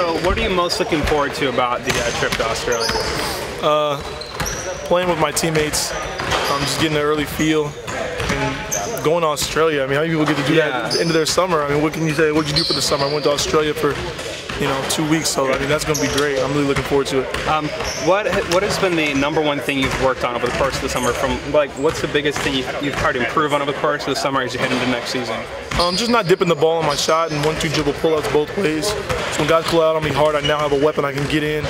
So, what are you most looking forward to about the uh, trip to Australia? Uh, playing with my teammates, um, just getting an early feel, and going to Australia. I mean, how many people get to do Yeah. that at the end of their summer? I mean, what can you say? What did you do for the summer? I went to Australia for, you know, two weeks. So I mean, that's going to be great. I'm really looking forward to it. Um, what what has been the number one thing you've worked on over the course of the summer? From like, what's the biggest thing you've, you've tried to improve on over the course of the summer as you head into next season? Um, just not dipping the ball on my shot and one two dribble pull ups both ways. So when guys pull out on me hard, I now have a weapon I can get in,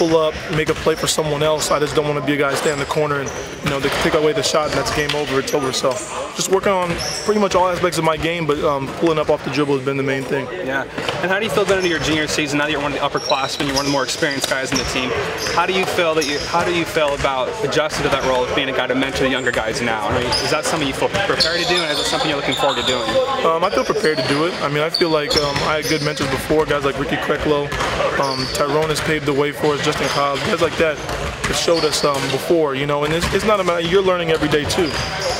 pull up, make a play for someone else. I just don't want to be a guy stay in the corner and you know they take away the shot and that's game over. It's over. So just working on pretty much all aspects of my game, but um, pulling up off the dribble has been the main thing. Yeah. And how do you feel going into your junior season? Now that you're one of the upperclassmen, you're one of the more experienced guys in the team. How do you feel that you? How do you feel about adjusting to that role of being a guy to mentor the younger guys now? I mean, is that something you feel prepared to do, and is it something you're looking forward to doing? Um, I feel prepared to do it. I mean, I feel like um, I had good mentors before, guys like Ricky Kreklow, um, Tyrone has paved the way for us, Justin Cobb, guys like that have showed us um, before, you know, and it's, it's not about, you're learning every day too.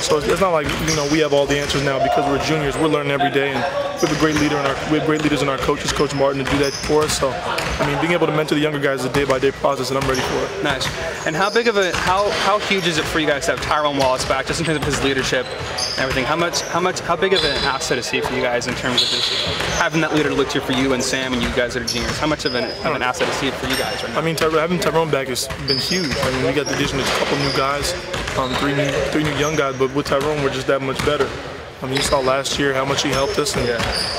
So it's, not like, you know, we have all the answers now because we're juniors, we're learning every day and we have a great leader in our, we have great leaders in our coaches, Coach Martin, to do that for us. So, I mean, being able to mentor the younger guys is a day-by-day process and I'm ready for it. Nice. And how big of a how how huge is it for you guys to have Tyrone Wallace back, just in terms of his leadership and everything? How much how much how big of an asset is he for you guys in terms of just having that leader to look to for you and Sam and you guys that are juniors? How much of an, of an asset is he for you guys right now? I mean, Tyro, having Tyrone back has been huge. I mean, we got the addition of a couple new guys, um, three new three new young guys, but with Tyrone, we're just that much better. I mean, you saw last year how much he helped us and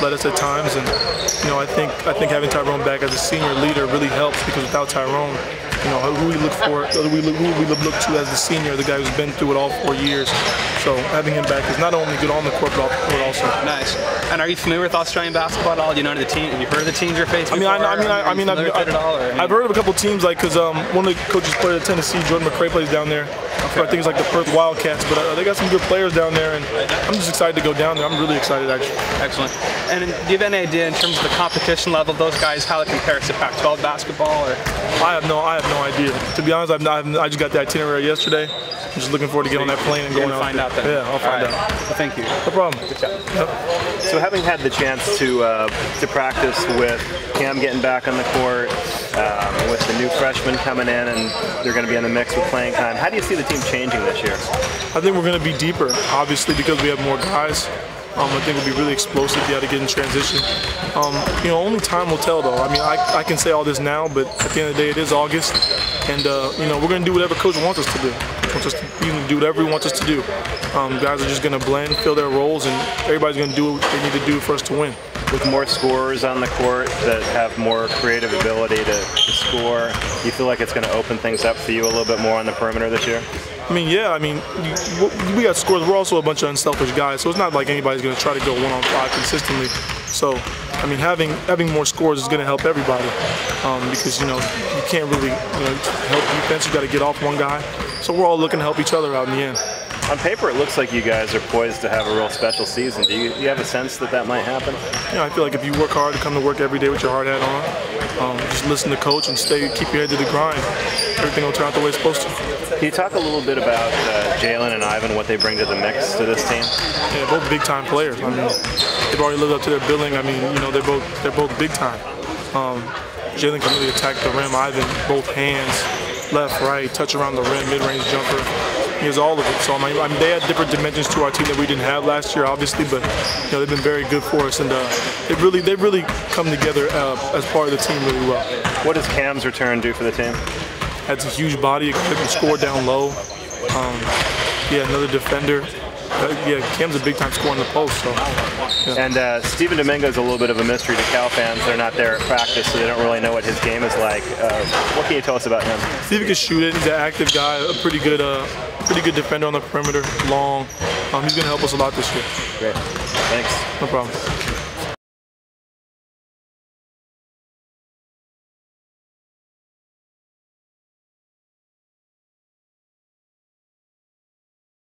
led us at times, and you know, I think I think having Tyrone back as a senior leader really helps because without Tyrone, you know, who we look for, who we look, who we look to as the senior, the guy who's been through it all four years. So having him back is not only good on the court, but off the court also. Nice. And are you familiar with Australian basketball at all? Do you know the team? Have you heard of the teams you're facing? I mean, I, I mean, I, I mean, I've, I've, all, I mean, I've heard of a couple teams, like, because um, one of the coaches played at Tennessee, Jordan McRae plays down there. For, I think it's like the Perth Wildcats, but uh, they got some good players down there, and I'm just excited to go down there. I'm really excited, actually. Excellent. And do you have any idea in terms of the competition level of those guys, how it compares to Pac-12 basketball? Or I have no, I have no idea. To be honest, I've, not, I've, just got the itinerary yesterday. I'm just looking forward to getting on that plane and you're going gonna find out out there. then. Yeah, I'll find right. out. Well, thank you. No problem. Good job. So having had the chance to uh, to practice with Cam getting back on the court, um, with the new freshmen coming in and they're going to be in the mix with playing time, how do you see the team changing this year? I think we're going to be deeper, obviously, because we have more guys. Um, I think we'll be really explosive, be able to get in transition. Um, you know, only time will tell, though. I mean, I, I can say all this now, but at the end of the day, it is August, and uh, you know, we're going to do whatever coach wants us to do. Wants us to you know, do whatever he wants us to do. Um, guys are just going to blend, fill their roles, and everybody's going to do what they need to do for us to win. With more scorers on the court that have more creative ability to, to score, you feel like it's going to open things up for you a little bit more on the perimeter this year? I mean, yeah, I mean, you- we got scores. We're also a bunch of unselfish guys, so it's not like anybody's going to try to go one on five consistently. So, I mean, having having more scores is going to help everybody um, because you know you can't really you know help defense. You got to get off one guy. So we're all looking to help each other out in the end. On paper, it looks like you guys are poised to have a real special season. Do you, you have a sense that that might happen? You know, I feel like if you work hard to come to work every day with your hard hat on, um, just listen to coach and stay, keep your head to the grind. Everything will turn out the way it's supposed to. Can you talk a little bit about uh, Jaylen and Ivan, what they bring to the mix to this team? Yeah, both big time players. I mean, they've already lived up to their billing. I mean, you know, they're both they're both big time. Um, Jaylen can really attack the rim. Ivan, both hands, left, right, touch around the rim, mid-range jumper. He has all of it. So I mean, I mean, they had different dimensions to our team that we didn't have last year, obviously, but you know they've been very good for us, and uh, they really they really come together uh, as part of the team really well. What does Cam's return do for the team? Has a huge body, he can score down low. Um, yeah, another defender. Uh, yeah, Cam's a big time scorer in the post. So yeah. And uh, Stephen Domingo's a little bit of a mystery to Cal fans. They're not there at practice, so they don't really know what his game is like. Uh, what can you tell us about him? Stevie can shoot it. He's an active guy, a pretty good, uh, pretty good defender on the perimeter, long. Um, he's gonna help us a lot this year. Great. Thanks. No problem.